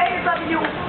made you.